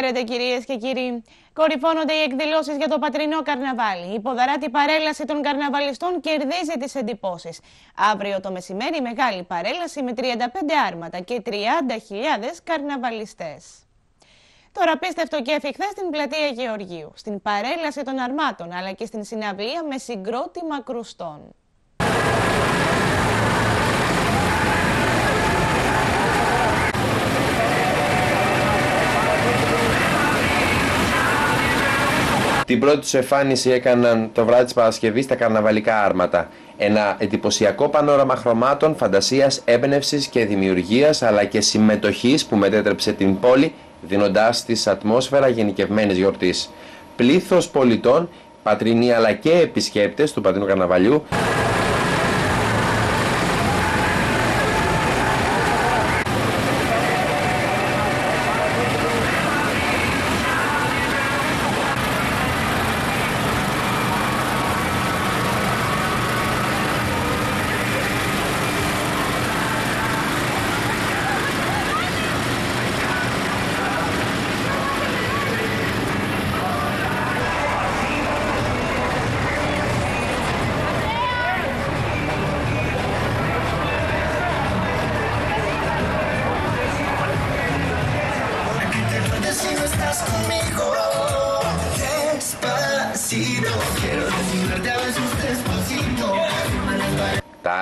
Χαίρετε κυρίες και κύριοι. Κορυφώνονται οι εκδηλώσεις για το πατρινό καρναβάλι. Η ποδαράτη παρέλαση των καρναβαλιστών κερδίζει τις εντυπώσεις. Αύριο το μεσημέρι μεγάλη παρέλαση με 35 άρματα και 30.000 καρναβαλιστές. Τώρα πίστευτο και χθες στην πλατεία Γεωργίου, στην παρέλαση των αρμάτων αλλά και στην συναυλία με συγκρότημα κρουστών. Την πρώτη τους εμφάνιση έκαναν το βράδυ της Παρασκευής τα καρναβαλικά άρματα. Ένα εντυπωσιακό πανόραμα χρωμάτων, φαντασίας, έμπνευσης και δημιουργίας αλλά και συμμετοχής που μετέτρεψε την πόλη δίνοντάς της ατμόσφαιρα γενικευμένης γιορτής. Πλήθος πολιτών, πατρινοί αλλά και επισκέπτες του Πατρινού Καρναβαλιού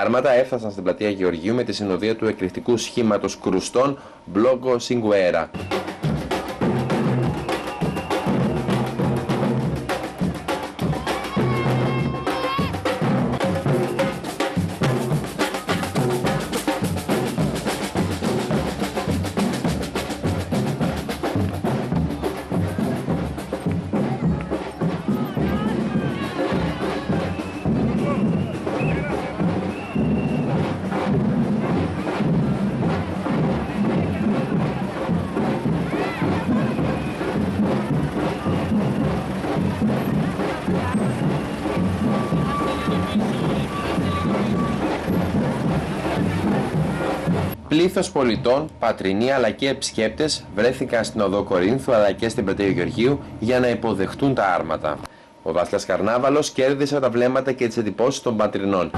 άρματα έφτασαν στην πλατεία Γεωργίου με τη συνοδεία του εκρηκτικού σχήματος κρουστών Μπλόγκο Σιγκουέρα. Πλήθος πολιτών, πατρινοί αλλά και επισκέπτες βρέθηκαν στην οδό Κορίνθου αλλά και στην πλατεία Γεωργίου για να υποδεχτούν τα άρματα. Ο Δάσκας Καρνάβαλος κέρδισε τα βλέμματα και τις εντυπώσεις των πατρινών.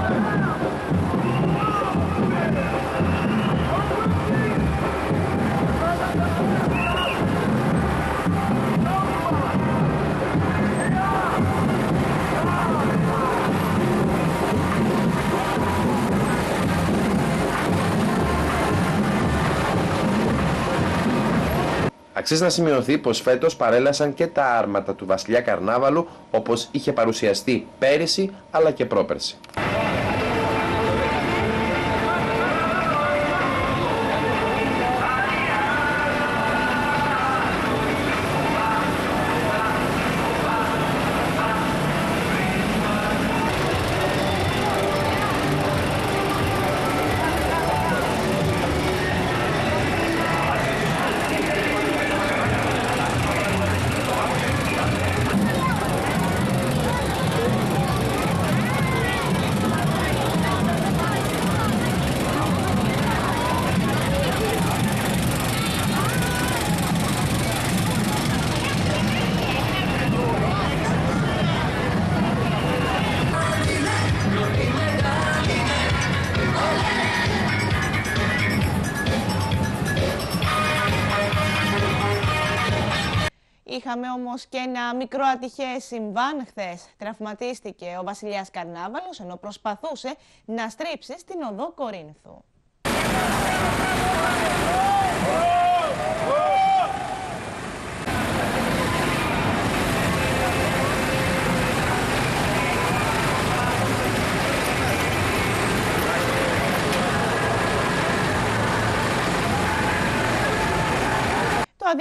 Αξίζει να σημειωθεί πως φέτος παρέλασαν και τα άρματα του βασιλιά Καρνάβαλου όπως είχε παρουσιαστεί πέρυσι αλλά και πρόπερσι. Όμως και ένα μικρό ατυχές συμβάν χθες. Τραυματίστηκε ο βασιλιάς Καρνάβαλος ενώ προσπαθούσε να στρίψει στην οδό Κορίνθου.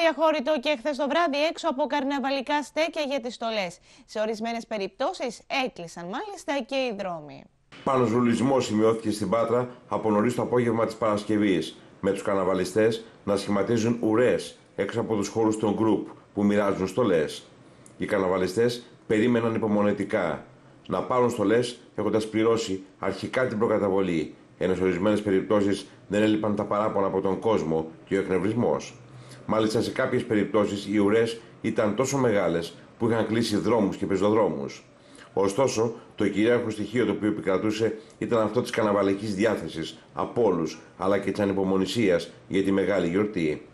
Αδιαχώρητο και χθες το βράδυ έξω από καρναβαλικά στέκια για τις στολές. Σε ορισμένες περιπτώσεις έκλεισαν μάλιστα και οι δρόμοι. Πάνω ζουλισμό σημειώθηκε στην Πάτρα από νωρίς το απόγευμα της Παρασκευής, με τους καναβαλιστέ να σχηματίζουν ουρές έξω από τους χώρους των γκρουπ που μοιράζουν στολές. Οι καναβαλιστέ περίμεναν υπομονετικά να πάρουν στολές έχοντας πληρώσει αρχικά την προκαταβολή, ενώ σε ορισμένες περιπτώσεις δεν έλειπαν τα παράπονα από τον κόσμο και ο εκνευρισμός. Μάλιστα σε κάποιες περιπτώσεις οι ουρές ήταν τόσο μεγάλες που είχαν κλείσει δρόμους και πεζοδρόμους. Ωστόσο, το κυρίαρχο στοιχείο το οποίο επικρατούσε ήταν αυτό της καναβαλικής διάθεσης από όλους, αλλά και της ανυπομονησίας για τη μεγάλη γιορτή.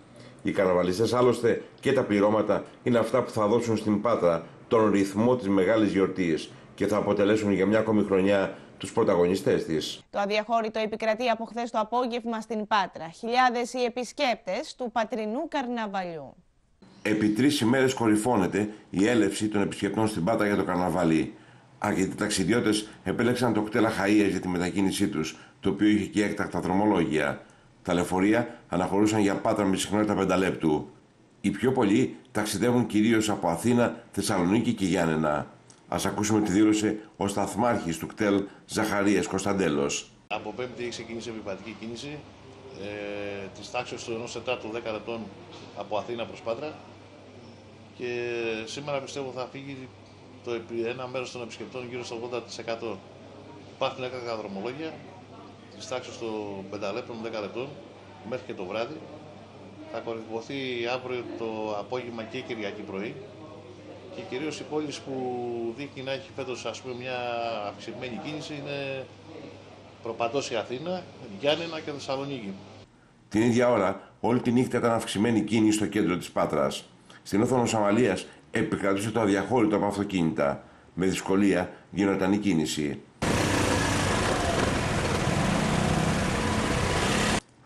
Οι καναβαλιστές άλλωστε και τα πληρώματα είναι αυτά που θα δώσουν στην Πάτρα τον ρυθμό της μεγάλης γιορτής και θα αποτελέσουν για μια ακόμη χρονιά τους πρωταγωνιστές της. Το αδιαχώρητο επικρατεί από χθες το απόγευμα στην Πάτρα. Χιλιάδες οι επισκέπτες του πατρινού καρναβαλιού. Επί τρεις ημέρες κορυφώνεται η έλευση των επισκεπτών στην Πάτρα για το καρναβαλί. Αρκετοί ταξιδιώτες επέλεξαν το κτέλ Αχαία για τη μετακίνησή τους, το οποίο είχε και έκτακτα δρομολόγια. Τα λεωφορεία αναχωρούσαν για Πάτρα με συχνότητα πενταλέπτου. Οι πιο πολλοί ταξιδεύουν κυρίως από Αθήνα, Θεσσαλονίκη και Γιάννενα. Α ακούσουμε τη δήλωση ο σταθμάρχης του κτέλ Ζαχαρίας Κωνσταντέλος. Από Πέμπτη έχει ξεκινήσει επιβατική κίνηση ε, της τάξης του ενός τετάρτου 10 ετών από Αθήνα προς Πάτρα. Και σήμερα πιστεύω θα φύγει το, ένα μέρος των επισκεπτών γύρω στο 80%. Υπάρχουν έκτακτα δρομολόγια της τάξης των 5 λεπτών 10 λεπτών μέχρι και το βράδυ. Θα κορυφωθεί αύριο το απόγευμα και Κυριακή πρωί και κυρίως οι πόλει που δείχνει να έχει φέτος μια αυξημένη κίνηση είναι προπατώ η Αθήνα, Γιάννενα και Θεσσαλονίκη. Την ίδια ώρα, όλη τη νύχτα ήταν αυξημένη κίνηση στο κέντρο της Πάτρας. Στην όθονο Σαμαλίας επικρατούσε το αδιαχώρητο από αυτοκίνητα. Με δυσκολία γινόταν η κίνηση.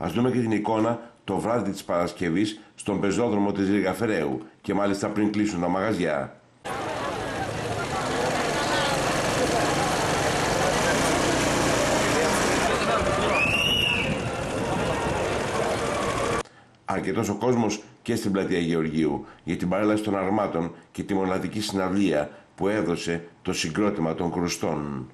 Α δούμε και την εικόνα το βράδυ της Παρασκευής στον πεζόδρομο της Ριγαφεραίου και μάλιστα πριν κλείσουν τα μαγαζιά. Αρκετός ο κόσμος και στην πλατεία Γεωργίου για την παρέλαση των αρμάτων και τη μοναδική συναυλία που έδωσε το συγκρότημα των κρουστών.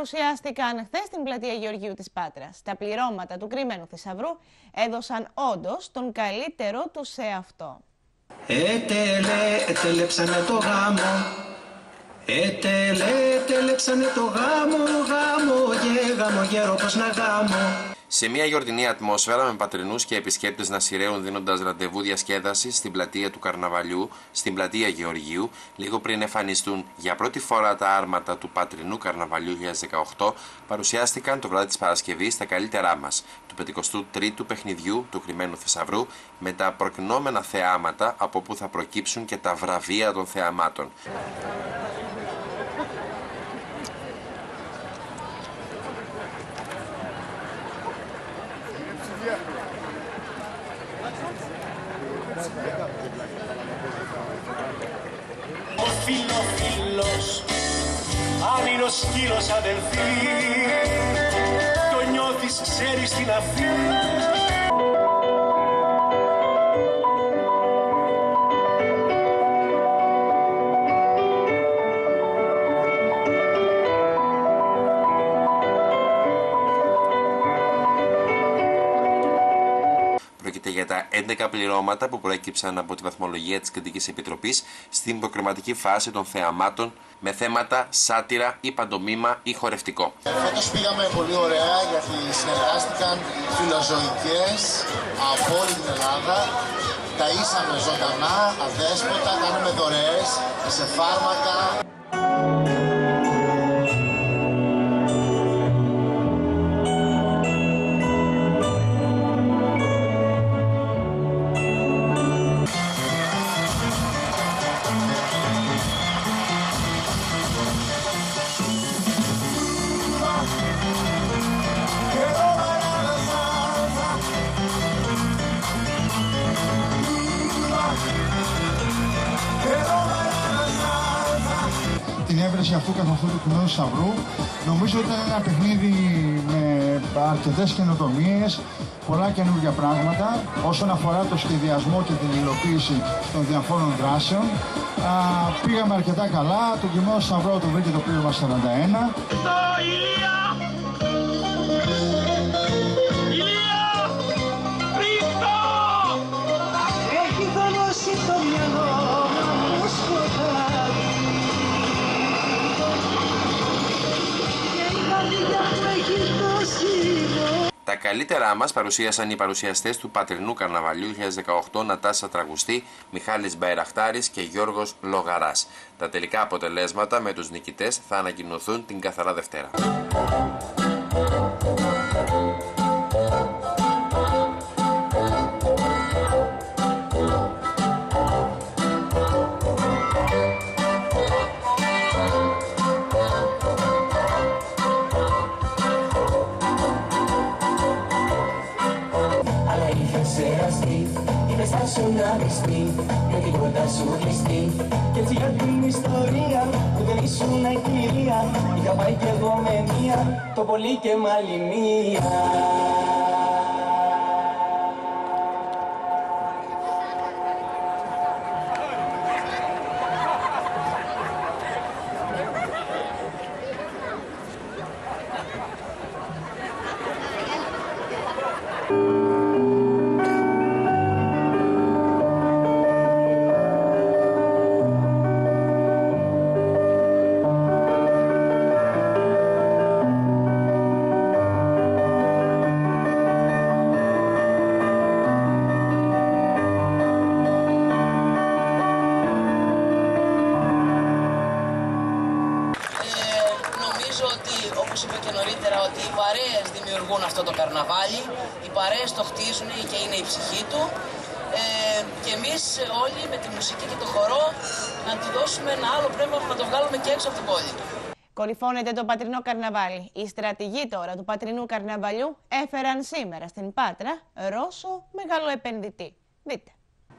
Παρουσιάστηκαν χθες στην πλατεία Γεωργίου της Πάτρας. Τα πληρώματα του κρυμμένου θησαυρού έδωσαν όντως τον καλύτερό του σε αυτό. Έτελε, έτελεψανε το γάμο. Έτελε, έτελεψανε το γάμο, γάμο, γε, γάμο, γέρο, πως να γάμο. Σε μια γιορτινή ατμόσφαιρα με πατρινούς και επισκέπτες να σειραίουν δίνοντας ραντεβού διασκέδασης στην πλατεία του Καρναβαλιού, στην πλατεία Γεωργίου, λίγο πριν εμφανιστούν για πρώτη φορά τα άρματα του πατρινού Καρναβαλιού 2018, παρουσιάστηκαν το βράδυ της Παρασκευής τα καλύτερά μας, του 53ου παιχνιδιού του κρυμμένου θησαυρού, με τα προκνόμενα θεάματα από που θα προκύψουν και τα βραβεία των θεαμάτων. Ο φίλος φίλος, άλυρος σκύλος αδελφή. Το νιώθεις ξέρεις την αφή 11 πληρώματα που προέκυψαν από τη βαθμολογία της Κριτικής Επιτροπής στην προκριματική φάση των θεαμάτων με θέματα σάτυρα ή παντομήμα ή χορευτικό. Φέτος πήγαμε πολύ ωραία γιατί συνεργάστηκαν φιλοζωικές από όλη την Ελλάδα ταΐσαμε ζωντανά, αδέσποτα, κάνουμε δωρεές σε φάρμακα. Εμφάνιση αυτού καθ' αυτού του κοινού Σταυρού. Νομίζω ότι ήταν ένα παιχνίδι με αρκετές καινοτομίες, πολλά καινούργια πράγματα όσον αφορά το σχεδιασμό και την υλοποίηση των διαφόρων δράσεων. Α, πήγαμε αρκετά καλά. Το κοινό Σταυρό το βρήκε το πλήρωμα 41. Καλύτερά μας παρουσίασαν οι παρουσιαστές του Πατρινού Καρναβαλιού 2018 Νατάσα Τραγουστή, Μιχάλης Μπαϊραχτάρης και Γιώργος Λογαράς. Τα τελικά αποτελέσματα με τους νικητές θα ανακοινωθούν την καθαρά Δευτέρα. Σου κλειστή Κι έτσι για την ιστορία Που δεν ήσουν κυρία Είχα πάει κι εγώ με μία Το πολύ και μάλι δημιουργούν αυτό το καρναβάλι. Οι παρέες το χτίζουν και είναι η ψυχή του. Ε, και εμείς όλοι με τη μουσική και το χορό να του δώσουμε ένα άλλο πνεύμα που να το βγάλουμε και έξω από την πόλη. Κορυφώνεται το πατρινό καρναβάλι. Οι στρατηγοί τώρα του πατρινού καρναβαλιού έφεραν σήμερα στην Πάτρα Ρώσο μεγαλοεπενδυτή. Δείτε.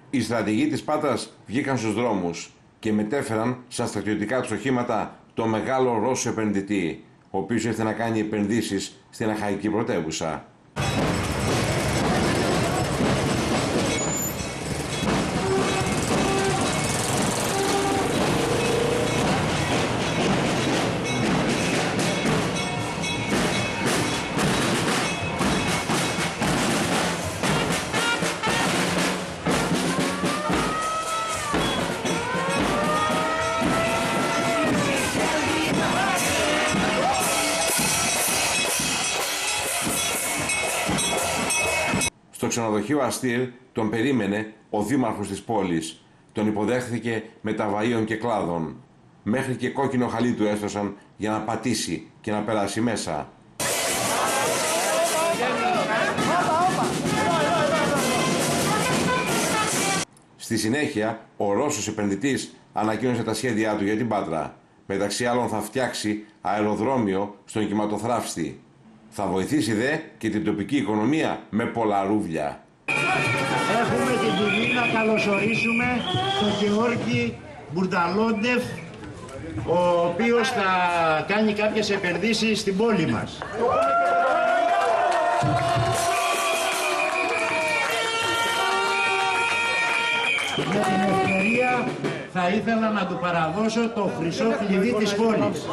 Οι στρατηγοί της Πάτρας βγήκαν στους δρόμους και μετέφεραν στα στρατιωτικά τους οχήματα το μεγάλο Ρώσο επενδυτή, ο οποίος ήρθε να κάνει επενδύσεις στην αχαϊκή πρωτεύουσα. Στο ξενοδοχείο Αστήρ τον περίμενε ο δήμαρχος της πόλης. Τον υποδέχθηκε με τα βαΐων και κλάδων. Μέχρι και κόκκινο χαλί του έστωσαν για να πατήσει και να περάσει μέσα. Στη συνέχεια, ο Ρώσος επενδυτής ανακοίνωσε τα σχέδιά του για την Πάτρα. Μεταξύ άλλων θα φτιάξει αεροδρόμιο στον κυματοθράφστη. Θα βοηθήσει δε και την τοπική οικονομία με πολλά ρούβλια. Έχουμε την τιμή να καλωσορίσουμε τον Γεώργη Μπουρταλόντεφ, ο οποίος θα κάνει κάποιες επενδύσεις στην πόλη μας. Με την ευκαιρία θα ήθελα να του παραδώσω το χρυσό κλειδί της πόλης.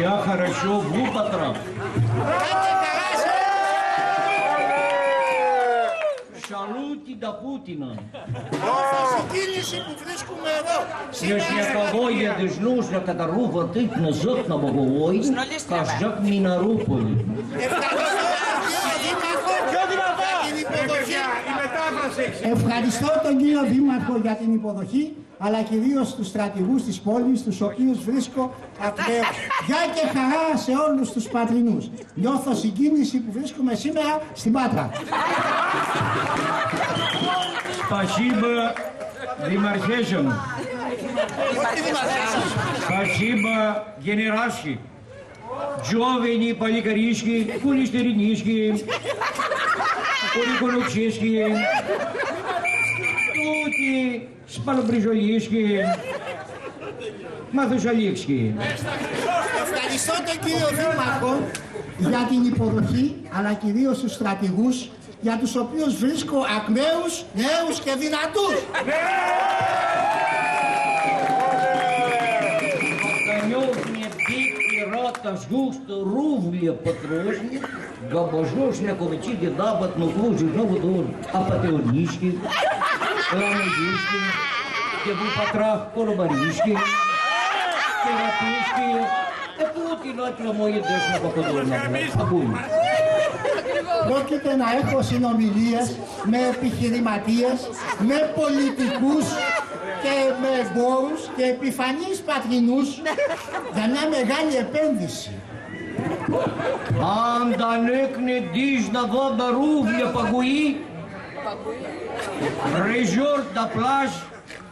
Я хорошо в Упатрав. Шалути до Путина. Κίνηση που βρίσκουμε εδώ. Если кого едешь нужно, когда рува тык назад на боговой, каждак минаруполь. Ευχαριστώ τον κύριο Δήμαρχο για την υποδοχή, αλλά κυρίως τους στρατηγούς της πόλης, τους οποίους βρίσκω ακραίο. Γεια και χαρά σε όλους τους πατρινούς. Νιώθω συγκίνηση που βρίσκομαι σήμερα στην Πάτρα. Спасибо, Димархежин. Спасибо, генеральши. Джовени, поликаришки, кулистеринишки, поликонукчишки. Τούτη σπαλομπριζολίσκη. Μαθουσαλίσκη. Ευχαριστώ τον κύριο Δήμαρχο για την υποδοχή, αλλά κυρίως τους στρατηγούς, για τους οποίους βρίσκω ακμαίους, νέους και δυνατούς. Конюхня, пики, рота, жгуст, рувлі потрожні, габажошня, ковичі, дабат, ну глужі, новодор, апатеонішки, ламодішки, дебу патрах, коробарішки, кератишки, Тут і ночі мої дешно покодорна. Абуй. Πρόκειται να έχω συνομιλίες με επιχειρηματίες, με πολιτικούς και με εμπόρους και επιφανείς πατρινούς για μια μεγάλη επένδυση. Αν τα νέκνε δίσνα βόντα ρούβλια παγουή, ρεζόρ τα πλάζ,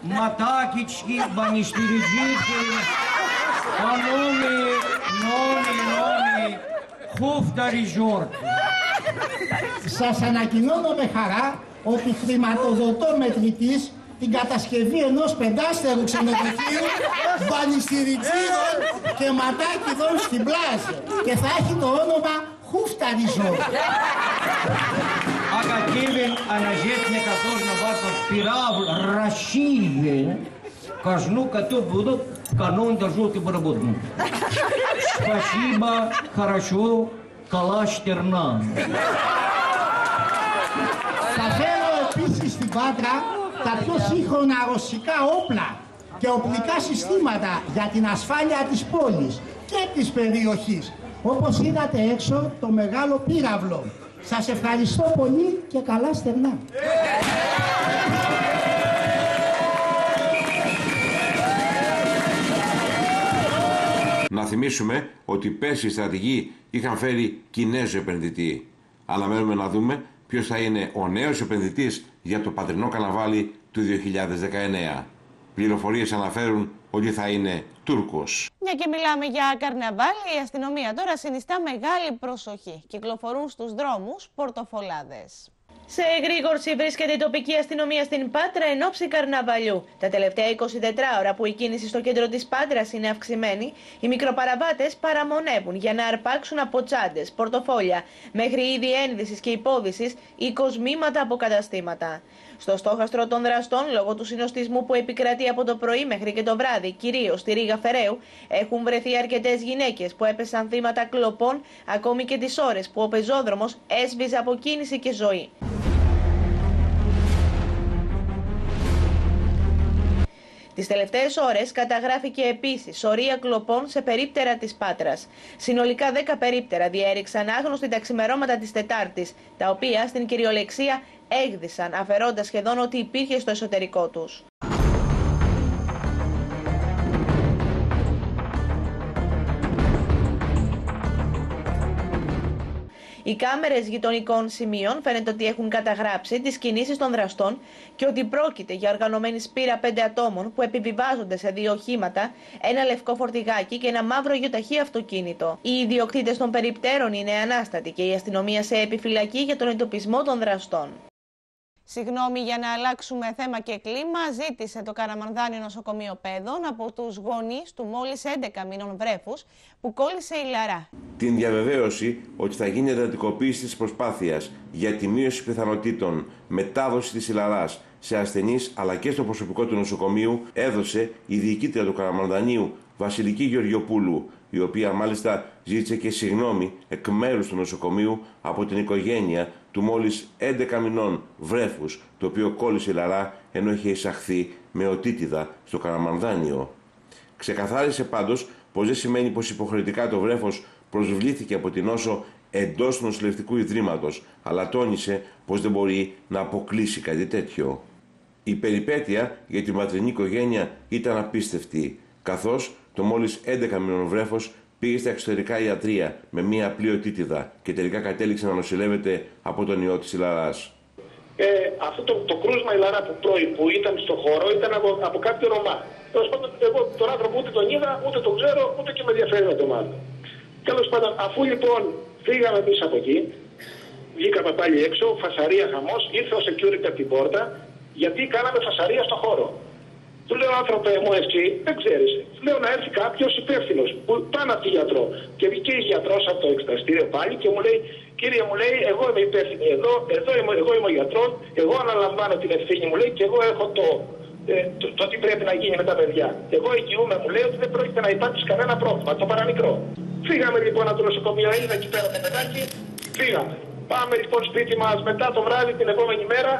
ματάκιτσκι, μπανιστηριτζίκι, Πανόμι, νόμι, νόμι, Χούφτα Resort. Σας ανακοινώνω με χαρά ότι χρηματοδοτώ μετρητής την κατασκευή ενός πεντάστερου ξενοδοχείου βανιστηριτζίδων και ματάκιδων στην πλάση, και θα έχει το όνομα Χούφτα Resort. Ακακίλιν αναζέτνε καθώς να το πυράβλ ρασίδε καζνού κατώ βουδό κανόντα ζώτη παραμποδμού. Спасибо, хорошо, калаш тернан. Θα φέρω επίσης στην Πάτρα τα πιο σύγχρονα ρωσικά όπλα και οπλικά συστήματα για την ασφάλεια της πόλης και της περιοχής. Όπως είδατε έξω το μεγάλο πύραυλο. Σας ευχαριστώ πολύ και καλά στερνά. Να θυμίσουμε ότι πέρσι οι στρατηγοί είχαν φέρει Κινέζο επενδυτή. Αναμένουμε να δούμε ποιος θα είναι ο νέος επενδυτής για το πατρινό καναβάλι του 2019. Πληροφορίες αναφέρουν ότι θα είναι Τούρκος. Μια και μιλάμε για καρναβάλι, η αστυνομία τώρα συνιστά μεγάλη προσοχή. Κυκλοφορούν στους δρόμους πορτοφολάδες. Σε εγρήγορση βρίσκεται η τοπική αστυνομία στην Πάτρα εν ώψη καρναβαλιού. Τα τελευταία 24 ώρα που η κίνηση στο κέντρο της Πάτρας είναι αυξημένη, οι μικροπαραβάτες παραμονεύουν για να αρπάξουν από τσάντες, πορτοφόλια, μέχρι είδη ένδυσης και υπόδησης ή κοσμήματα από καταστήματα. Στο στόχαστρο των δραστών, λόγω του συνοστισμού που επικρατεί από το πρωί μέχρι και το βράδυ, κυρίως στη Ρίγα Φεραίου, έχουν βρεθεί αρκετές γυναίκες που έπεσαν θύματα κλοπών ακόμη και τις ώρες που ο πεζόδρομος έσβησε από κίνηση και ζωή. Τις τελευταίες ώρες καταγράφηκε επίσης σωρία κλοπών σε περίπτερα της Πάτρας. Συνολικά 10 περίπτερα διέριξαν άγνωστοι τα ξημερώματα της Τετάρτης, τα οποία στην κυριολεξία έγδισαν, αφαιρώντας σχεδόν ό,τι υπήρχε στο εσωτερικό τους. Οι κάμερες γειτονικών σημείων φαίνεται ότι έχουν καταγράψει τις κινήσεις των δραστών και ότι πρόκειται για οργανωμένη σπήρα πέντε ατόμων που επιβιβάζονται σε δύο οχήματα, ένα λευκό φορτηγάκι και ένα μαύρο γιοταχή αυτοκίνητο. Οι ιδιοκτήτες των περιπτέρων είναι ανάστατοι και η αστυνομία σε επιφυλακή για τον εντοπισμό των δραστών. Συγγνώμη για να αλλάξουμε θέμα και κλίμα, ζήτησε το Καραμανδάνιο Νοσοκομείο Παιδών από τους γονείς του μόλις 11 μήνων βρέφους που κόλλησε η Λαρά. Την διαβεβαίωση ότι θα γίνει εντατικοποίηση της προσπάθειας για τη μείωση πιθανότητων μετάδοσης της ηλαράς σε ασθενείς αλλά και στο προσωπικό του νοσοκομείου έδωσε η διοικήτρια του Καραμανδανίου Βασιλική Γεωργιοπούλου η οποία μάλιστα ζήτησε και συγγνώμη εκ μέρους του νοσοκομείου από την οικογένεια του μόλις 11 μηνών βρέφους, το οποίο κόλλησε η λαρά ενώ είχε εισαχθεί με οτίτιδα στο Καραμανδάνιο. Ξεκαθάρισε πάντως πως δεν σημαίνει πως υποχρεωτικά το βρέφος προσβλήθηκε από την όσο εντός του νοσηλευτικού ιδρύματος, αλλά τόνισε πως δεν μπορεί να αποκλείσει κάτι τέτοιο. Η περιπέτεια για την πατρινή οικογένεια ήταν απίστευτη, καθώς το μόλις 11 μηνών βρέφος πήγε στα εξωτερικά ιατρία με μία απλή οτίτιδα και τελικά κατέληξε να νοσηλεύεται από τον ιό της Ιλαράς. Ε, αυτό το, το κρούσμα Ιλαρά που τρώει που ήταν στο χώρο ήταν από, από κάποιο Ρωμά. Τέλος πάντων, εγώ τον άνθρωπο ούτε τον είδα, ούτε τον ξέρω, ούτε και με ενδιαφέρει να τον μάθω. Τέλος πάντων, αφού λοιπόν φύγαμε εμείς από εκεί, βγήκαμε πάλι έξω, φασαρία χαμός, ήρθε ο security από την πόρτα Γιατί κάναμε φασαρία στο χώρο. Του λέω άνθρωπε μου εσύ, δεν ξέρεις. Λέω να έρθει κάποιος υπεύθυνος που πάνω από τη γιατρό. Και βγήκε η γιατρός από το εξεταστήριο πάλι και μου λέει, κύριε μου λέει, εγώ είμαι υπεύθυνη εδώ, εδώ είμαι, εγώ είμαι ο γιατρός, εγώ αναλαμβάνω την ευθύνη μου λέει και εγώ έχω το, ε, το, το, τι πρέπει να γίνει με τα παιδιά. Εγώ εγγυούμαι, μου λέει ότι δεν πρόκειται να υπάρξει κανένα πρόβλημα, το παραμικρό. Φύγαμε λοιπόν από το νοσοκομείο, είδα εκεί πέρα το παιδάκι, φύγαμε. Πάμε λοιπόν σπίτι μας μετά το βράδυ την επόμενη μέρα,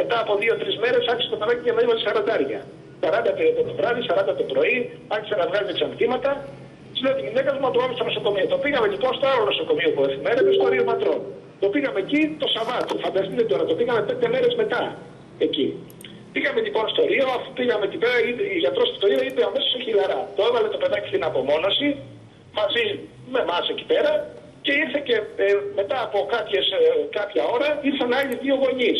μετά από δύο-τρεις μέρες, άρχισε το παιδάκι και να είμαστε σαραντάρια. 40 το βράδυ, 40 το πρωί, άρχισε να βγάζει εξαρτήματα. Της λέω τη γυναίκα μου να το πάμε στο νοσοκομείο. Το πήγαμε λοιπόν στο άλλο νοσοκομείο που εφημερεύε, στο Ρίο Ματρό. Το πήγαμε εκεί το Σαββάτο. Φανταστείτε τώρα, το πήγαμε πέντε μέρες μετά εκεί. Πήγαμε λοιπόν στο Ρίο, αφού πήγαμε εκεί πέρα, η γιατρός στο Ρίο είπε αμέσως χιλιαρά. Το έβαλε το παιδάκι στην απομόνωση μαζί με εμάς εκεί πέρα και ήρθε και ε, μετά από κάποιες, ε, κάποια ώρα ήρθαν άλλοι δύο γονείς.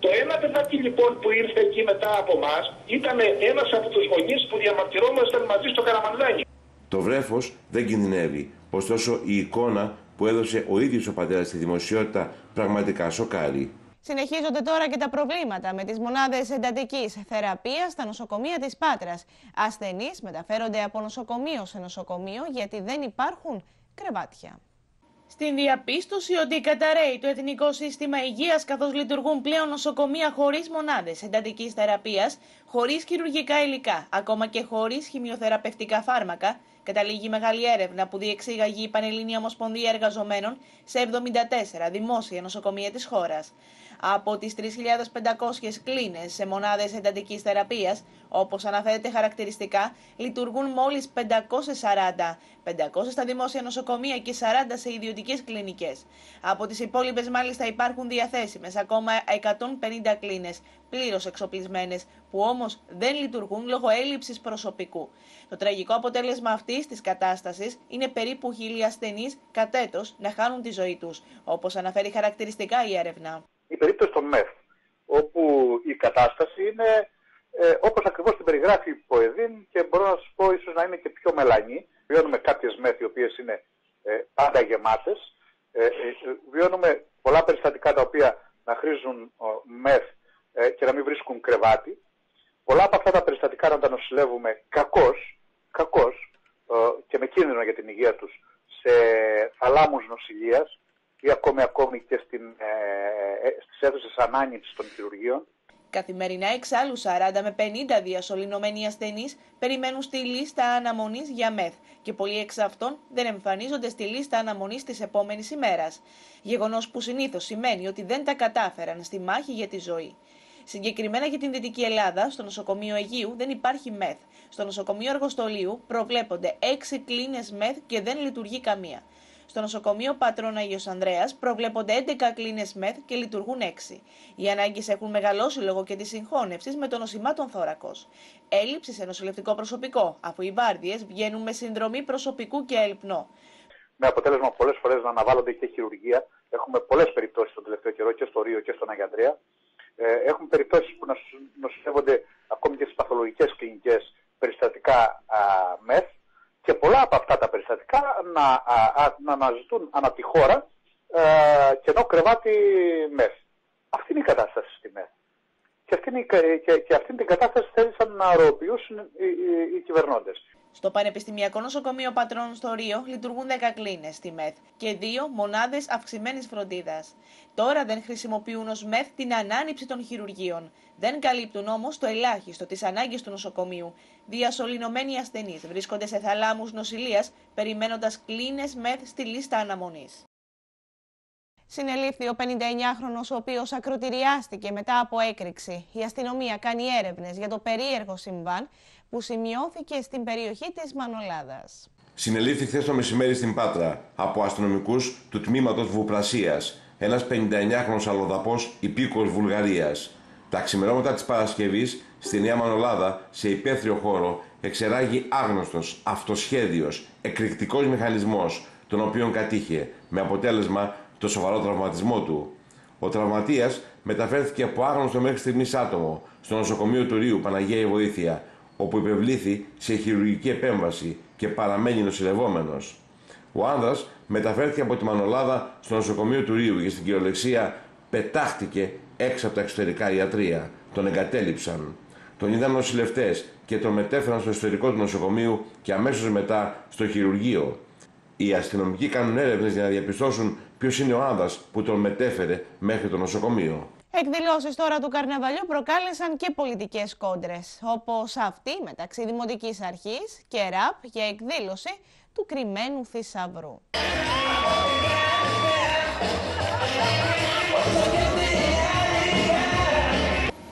Το ένα παιδάκι λοιπόν που ήρθε εκεί μετά από εμά ήταν ένας από τους γονείς που διαμαρτυρόμασταν μαζί στο Καραμανλάνι. Το βρέφος δεν κινδυνεύει. Ωστόσο η εικόνα που έδωσε ο ίδιος ο πατέρας στη δημοσιότητα πραγματικά σοκάρει. Συνεχίζονται τώρα και τα προβλήματα με τις μονάδες εντατικής θεραπείας στα νοσοκομεία της Πάτρας. Ασθενείς μεταφέρονται από νοσοκομείο σε νοσοκομείο γιατί δεν υπάρχουν κρεβάτια. Στην διαπίστωση ότι καταραίει το Εθνικό Σύστημα Υγείας καθώς λειτουργούν πλέον νοσοκομεία χωρίς μονάδες εντατικής θεραπείας, χωρίς χειρουργικά υλικά, ακόμα και χωρίς χημειοθεραπευτικά φάρμακα, καταλήγει μεγάλη έρευνα που διεξήγαγε η Πανελλήνια Ομοσπονδία Εργαζομένων σε 74 δημόσια νοσοκομεία της χώρας. Από τις 3.500 κλίνες σε μονάδες εντατικής θεραπείας, όπως αναφέρεται χαρακτηριστικά, λειτουργούν μόλις 540, 500 στα δημόσια νοσοκομεία και 40 σε ιδιωτικές κλινικές. Από τις υπόλοιπες μάλιστα υπάρχουν διαθέσιμες ακόμα 150 κλίνες, πλήρως εξοπλισμένες, που όμως δεν λειτουργούν λόγω έλλειψης προσωπικού. Το τραγικό αποτέλεσμα αυτής της κατάστασης είναι περίπου χίλια ασθενείς κατ' έτος να χάνουν τη ζωή τους, όπως αναφέρει χαρακτηριστικά η έρευνα η περίπτωση των ΜΕΘ, όπου η κατάσταση είναι ε, όπως ακριβώς την περιγράφει η Ποεδίν και μπορώ να σας πω ίσως να είναι και πιο μελανή. Βιώνουμε κάποιες ΜΕΘ οι οποίες είναι ε, πάντα γεμάτες. Ε, ε, βιώνουμε πολλά περιστατικά τα οποία να χρήζουν ΜΕΘ ε, και να μην βρίσκουν κρεβάτι. Πολλά από αυτά τα περιστατικά να τα νοσηλεύουμε κακώς, κακώς και με κίνδυνο για την υγεία τους σε θαλάμους νοσηλείας, ή ακόμη ακόμη και στην, ε, ε στις αίθουσες ανάνυψης των χειρουργείων. Καθημερινά εξάλλου 40 με 50 διασωληνωμένοι ασθενείς περιμένουν στη λίστα αναμονής για μεθ και πολλοί εξ αυτών δεν εμφανίζονται στη λίστα αναμονής της επόμενης ημέρας. Γεγονός που συνήθως σημαίνει ότι δεν τα κατάφεραν στη μάχη για τη ζωή. Συγκεκριμένα για την Δυτική Ελλάδα, στο νοσοκομείο Αιγείου δεν υπάρχει μεθ. Στο νοσοκομείο Αργοστολίου προβλέπονται 6 κλίνες μεθ και δεν λειτουργεί καμία. Στο νοσοκομείο Πατρών Αγίος Ανδρέας προβλέπονται 11 κλίνες ΜΕΘ και λειτουργούν 6. Οι ανάγκες έχουν μεγαλώσει λόγω και της συγχώνευσης με το νοσημάτων θώρακο. Έλλειψης σε νοσηλευτικό προσωπικό, αφού οι βάρδιες βγαίνουν με συνδρομή προσωπικού και ελπνό. Με αποτέλεσμα πολλές φορές να αναβάλλονται και χειρουργία. Έχουμε πολλές περιπτώσεις τον τελευταίο καιρό και στο Ρίο και στον Αγιαντρέα. Ε, έχουμε περιπτώσεις που νοσηλεύονται ακόμη και στις παθολογικές κλινικές περιστατικά ΜΕΘ και πολλά από αυτά τα περιστατικά να, α, να αναζητούν ανά τη χώρα ε, κενό κρεβάτι ΜΕΘ. Αυτή είναι η κατάσταση στη ΜΕΘ. Και, αυτή και, και αυτήν την κατάσταση θέλησαν να αεροποιήσουν οι, οι, οι κυβερνώντες. Στο Πανεπιστημιακό Νοσοκομείο Πατρών στο Ρίο λειτουργούν 10 κλίνες στη ΜΕΘ και δύο μονάδες αυξημένης φροντίδας. Τώρα δεν χρησιμοποιούν ως ΜΕΘ την ανάνυψη των χειρουργείων. Δεν καλύπτουν όμως το ελάχιστο τη ανάγκη του νοσοκομείου. Διασωληνωμένοι ασθενείς βρίσκονται σε θαλάμους νοσηλείας περιμένοντας κλίνες ΜΕΘ στη λίστα αναμονής. Συνελήφθη ο 59χρονος ο οποίος ακροτηριάστηκε μετά από έκρηξη. Η αστυνομία κάνει έρευνες για το περίεργο συμβάν που σημειώθηκε στην περιοχή της Μανολάδας. Συνελήφθη χθες το μεσημέρι στην Πάτρα από αστυνομικούς του τμήματος Βουπρασίας, ένας 59χρονος αλλοδαπός υπήκος Βουλγαρίας. Τα ξημερώματα της Παρασκευής στη Νέα Μανολάδα, σε υπαίθριο χώρο, εξεράγει άγνωστος, αυτοσχέδιος, εκρηκτικός μηχανισμός, τον οποίον κατήχε, με αποτέλεσμα το σοβαρό τραυματισμό του. Ο τραυματίας μεταφέρθηκε από άγνωστο μέχρι στιγμής άτομο στο νοσοκομείο του Ρίου Παναγία Βοήθεια, όπου υπευλήθη σε χειρουργική επέμβαση και παραμένει νοσηλευόμενος. Ο άνδρας μεταφέρθηκε από τη Μανολάδα στο νοσοκομείο του Ρίου και στην κυριολεξία πετάχτηκε έξω από τα εξωτερικά ιατρία. τον εγκατέλειψαν. Τον είδαν νοσηλευτές και τον μετέφεραν στο εσωτερικό του νοσοκομείου και αμέσως μετά στο χειρουργείο. Οι αστυνομικοί κάνουν έρευνες για να διαπιστώσουν ποιος είναι ο άνδρας που τον μετέφερε μέχρι το νοσοκομείο. Εκδηλώσεις τώρα του καρναβαλιού προκάλεσαν και πολιτικές κόντρες, όπως αυτή μεταξύ Δημοτικής Αρχής και ΡΑΠ για εκδήλωση του κρυμμένου θησαυρού.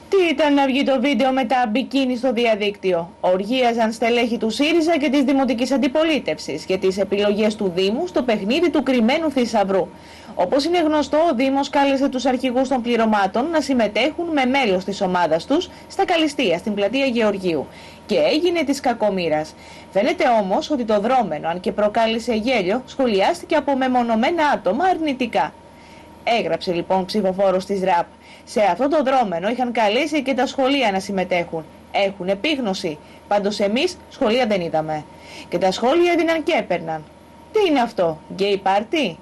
Τι ήταν να βγει το βίντεο με τα μπικίνι στο διαδίκτυο; Οργίαζαν στελέχη του ΣΥΡΙΖΑ και της Δημοτικής Αντιπολίτευσης για τις επιλογές του Δήμου στο παιχνίδι του κρυμμένου θησαυρού. Όπως είναι γνωστό, ο Δήμος κάλεσε τους αρχηγούς των πληρωμάτων να συμμετέχουν με μέλος της ομάδας τους στα Καλιστία, στην πλατεία Γεωργίου. Και έγινε της κακομήρας. Φαίνεται όμως ότι το δρόμενο, αν και προκάλεσε γέλιο, σχολιάστηκε από μεμονωμένα άτομα αρνητικά. Έγραψε λοιπόν ψηφοφόρος της ΡΑΠ. Σε αυτό το δρόμενο είχαν καλέσει και τα σχολεία να συμμετέχουν. Έχουν επίγνωση. Πάντως εμείς σχολεία δεν είδαμε. Και τα σχόλια έδιναν και έπαιρναν. Τι είναι αυτό, γκέι πάρτι;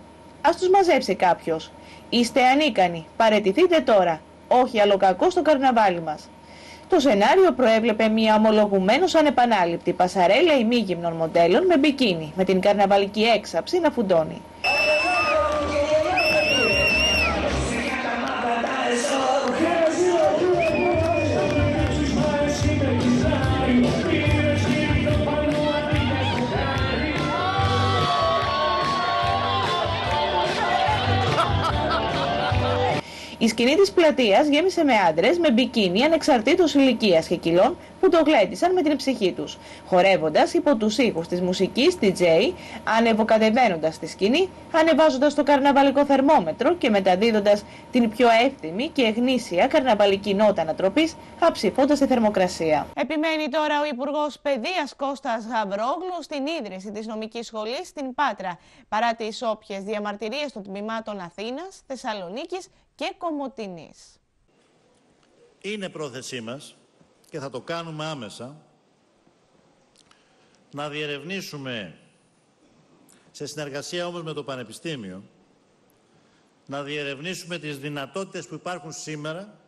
Ας τους μαζέψει κάποιος. Είστε ανίκανοι. Παρετηθείτε τώρα. Όχι άλλο κακό στο καρναβάλι μας. Το σενάριο προέβλεπε μια ομολογουμένως ανεπανάληπτη πασαρέλα ημίγυμνων μοντέλων με μπικίνι, με την καρναβαλική έξαψη να φουντώνει. Η σκηνή της πλατείας γέμισε με άντρες με μπικίνι ανεξαρτήτως ηλικίας και κιλών που το γλέντισαν με την ψυχή τους. Χορεύοντας υπό τους ήχους της μουσικής DJ, ανεβοκατεβαίνοντας στη σκηνή, ανεβάζοντας το καρναβαλικό θερμόμετρο και μεταδίδοντας την πιο εύθυμη και γνήσια καρναβαλική νότα ανατροπής, αψηφώντας τη θερμοκρασία. Επιμένει τώρα ο Υπουργός Παιδείας Κώστας Γαβρόγλου στην ίδρυση της νομικής σχολής στην Πάτρα, παρά τις όποιες διαμαρτυρίες των τμήματων Αθήνας, Θεσσαλονίκης και Κομωτινής. Είναι πρόθεσή μας και θα το κάνουμε άμεσα να διερευνήσουμε σε συνεργασία όμως με το Πανεπιστήμιο να διερευνήσουμε τις δυνατότητες που υπάρχουν σήμερα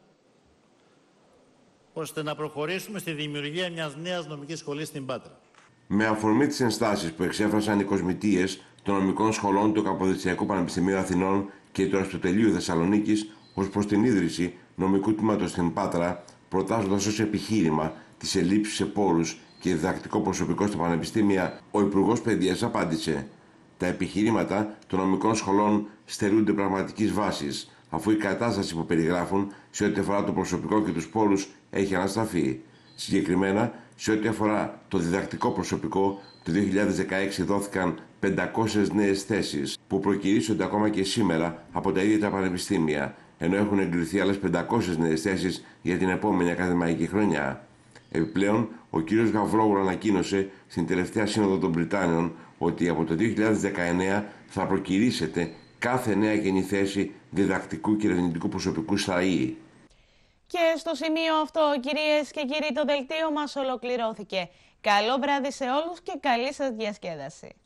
ώστε να προχωρήσουμε στη δημιουργία μιας νέας νομικής σχολής στην Πάτρα. Με αφορμή τις ενστάσεις που εξέφρασαν οι κοσμητείες των νομικών σχολών του Καποδιστριακού Πανεπιστημίου Αθηνών και του Αριστοτελείου Θεσσαλονίκης ως προς την ίδρυση νομικού τμήματος στην Πάτρα, προτάσσοντα ως επιχείρημα τις ελλείψεις σε πόρους και διδακτικό προσωπικό στα πανεπιστήμια, ο Υπουργός Παιδείας απάντησε: Τα επιχειρήματα των νομικών σχολών στερούνται πραγματικής βάσης, αφού η κατάσταση που περιγράφουν σε ό,τι αφορά το προσωπικό και τους πόρους έχει αναστραφεί. Συγκεκριμένα, σε ό,τι αφορά το διδακτικό προσωπικό, το 2016 δόθηκαν 500 νέες θέσεις που προκυρήσονται ακόμα και σήμερα από τα ίδια τα πανεπιστήμια, ενώ έχουν εγκριθεί άλλες 500 νέες θέσεις για την επόμενη ακαδημαϊκή χρονιά. Επιπλέον, ο κ. Γαβρόγλου ανακοίνωσε στην τελευταία σύνοδο των Βρυτάνιων ότι από το 2019 θα προκυρήσετε κάθε νέα γενή θέση διδακτικού και ερευνητικού προσωπικού στα ΙΗ. Και στο σημείο αυτό, κυρίες και κύριοι, το δελτίο μας ολοκληρώθηκε. Καλό βράδυ σε όλους και καλή σας διασκέδαση.